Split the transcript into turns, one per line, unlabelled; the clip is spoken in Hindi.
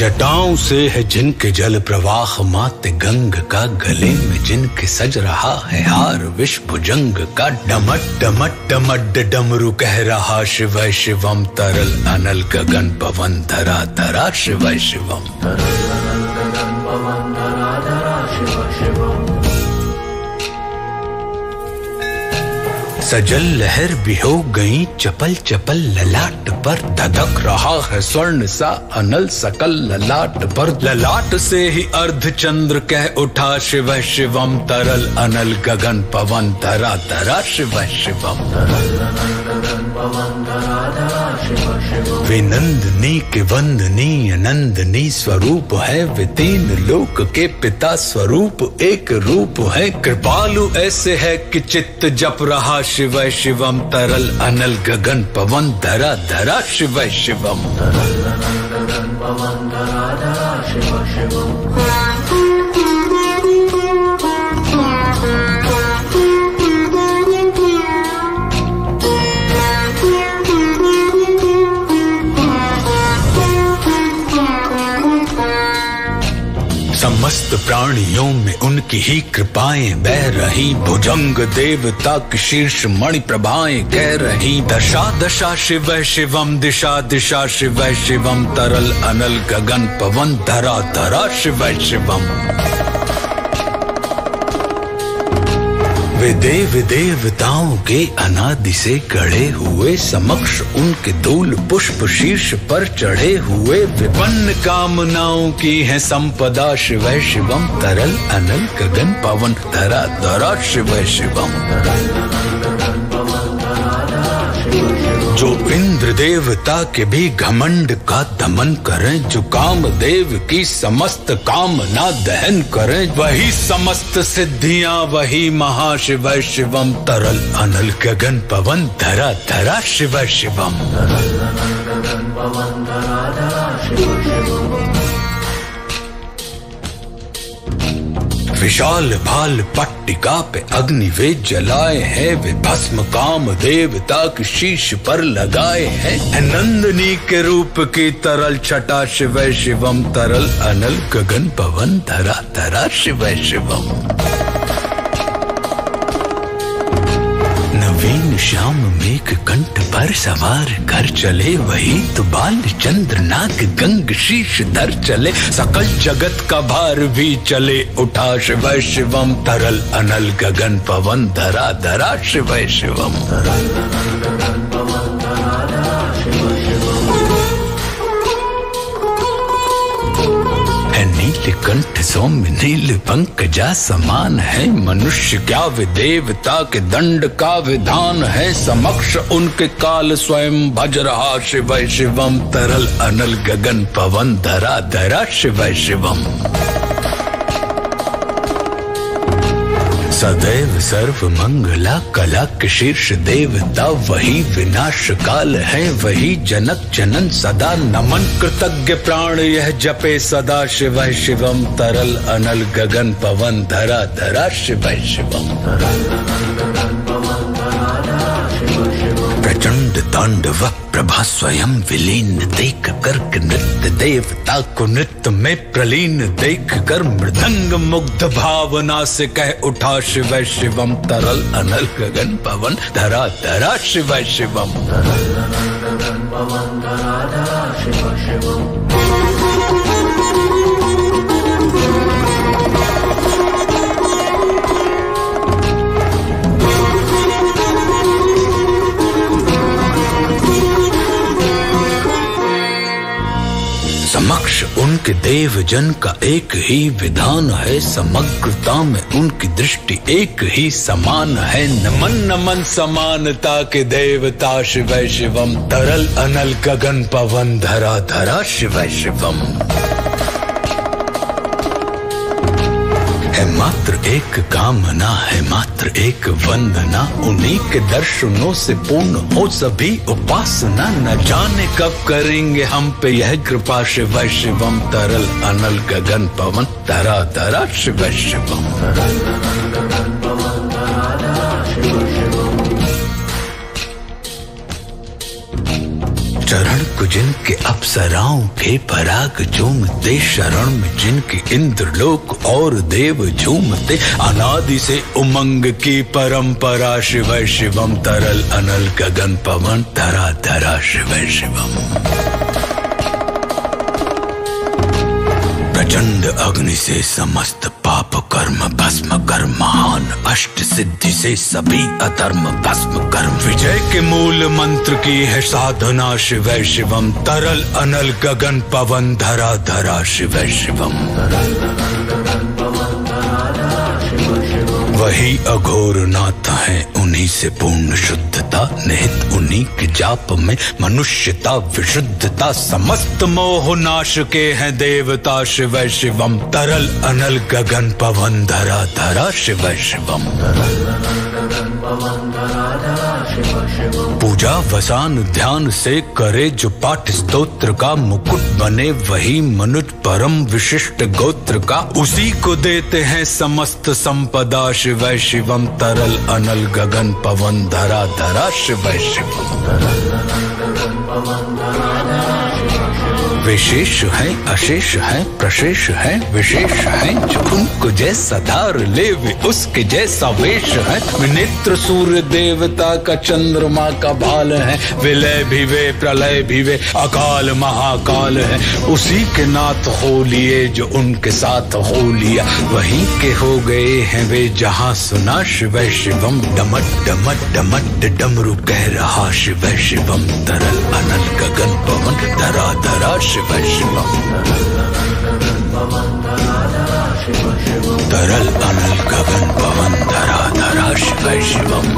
जटाओं से है जिनके जल प्रवाह मात गंग का गले में जिनके सज रहा है हार विश्व भुजंग का डमट डमट डमट डमरू कह रहा शिव शिवम तरल अनल गगन पवन धरा धरा शिव शिवम सजल लहर भी हो गई, चपल चपल ललाट पर धधक रहा है स्वर्ण सा अनल सकल ललाट पर। ललाट से ही अर्ध चंद्र कह उठा, शिव शिवम तरल अनल गगन पवन धरा धरा शिव शिवम वे नंदनी के वंदनी अनंदनी स्वरूप है। वे तीन लोक के पिता स्वरूप, एक रूप है। कृपालु ऐसे है कि चित्त जप रहा शिव शिवम, तरल अनल गगन पवन धरा धरा शिव शिवम। समस्त प्राणियों में उनकी ही कृपाएँ बह रही, भुजंग देवता की शीर्ष मणि प्रभाएँ कह रही। दशा दशा शिव, शिवम, दिशा दिशा शिव, शिवम, तरल, अनल, गगन, पवन, धरा धरा, शिव, शिवम। वे विदे विदाओं के अनादि से गढ़े हुए समक्ष उनके दूल पुष्प शीर्ष पर चढ़े हुए विपन्न कामनाओं की है संपदा शिव शिवम, तरल अनल गगन पवन, धरा धरा शिव शिवम। देवता के भी घमंड का दमन करें, जो काम देव की समस्त कामना दहन करें। वही समस्त सिद्धियाँ, वही महाशिव शिवम। तरल अनल गगन पवन, धरा धरा शिव शिवम। विशाल भाल पट्टिका पे अग्नि वे जलाए हैं, वे भस्म काम देवता के शीश पर लगाए हैं। नंदनी के रूप की तरल छटा शिव शिवम, तरल अनल गगन पवन धरा धरा शिव शिवम। नवीन श्याम मेघ कंठ पर सवार कर चले वही तो बाल चंद्र नाग गंग शीश धर चले। सकल जगत का भार भी चले उठा शिव शिवम, तरल अनल गगन पवन, धरा धरा शिव शिवम। है नील कंठ सौम्य नील पंकजा समान है, मनुष्य क्या वे देवता के दंड का विधान है, समक्ष उनके काल स्वयं भज रहा शिव शिवम, तरल अनल गगन पवन धरा धरा शिव शिवम। सदैव सर्व मंगला कला के शीर्ष देवता वही विनाश काल है, वही जनक जनन सदा नमन कृतज्ञ प्राण, यह जपे सदा शिव शिवम तरल अनल गगन पवन धरा धरा शिव शिवम प्रचंड तांडव प्रभा स्वयं विलीन, देख कर नृत्य देवता को नृत्य में प्रलीन, देख कर मृदंग मुग्ध भावना से कह उठा शिव शिवम तरल अनल गगन पवन धरा धरा शिव शिवम तरल अनल गगन पवन, धरा धरा शिव शिवम। समक्ष उनके देव जन का एक ही विधान है। समग्रता में उनकी दृष्टि एक ही समान है। नमन नमन समानता के देवता शिव शिवम। तरल अनल गगन पवन धरा धरा शिव शिवम। है मात्र एक कामना, है मात्र एक वंदना। उन्हीं के दर्शनों से पूर्ण हो सभी उपासना। न जाने कब करेंगे हम पे यह कृपा शिव शिवम तरल अनल गगन पवन। तरा तरा शिव शिवम जिनके अप्सराओं के पराग झूमते, शरण में जिनके इंद्र लोक और देव झूमते, अनादि से उमंग की परंपरा शिव शिवम तरल अनल गगन पवन धरा धरा शिव शिवम। प्रचंड अग्नि से समस्त पाप कर्म, भस्म कर महान अष्ट सिद्धि से सभी अधर्म, भस्म कर्म। विजय के मूल मंत्र की है साधना शिव शिवम, तरल अनल गगन पवन धरा धरा शिव शिवम। वही अघोर नाथ है। उन्हीं से पूर्ण शुद्धता, निहित उन्हीं के जाप में मनुष्यता, विशुद्धता, समस्त मोह नाश के हैं देवता शिव शिवम। तरल अनल गगन पवन धरा धरा शिव शिवम। पूजा वसान ध्यान से करे जो पाठ स्तोत्र का मुकुट बने, वही मनुज परम विशिष्ट गोत्र का। उसी को देते हैं समस्त संपदा शिव शिवम, तरल अनल गगन पवन, धरा धरा शिव शिवम। विशेष है, अशेष है, प्रशेष है, विशेष है उनको जैसा धार ले उसके जैसा वेश है। नेत्र सूर्य देवता का चंद्रमा का बाल है, विलय भी वे, प्रलय भी वे, अकाल महाकाल है। उसी के नाथ हो लिए जो उनके साथ हो लिया। वहीं के हो गए हैं वे जहाँ सुना शिव शिवम, डमट डमट डमट, डमरू कह रहा शिव शिवम। तरल अनल गगन पवन, धरा धरा तरल अनल गगन पवन धरा धरा शिव शिवम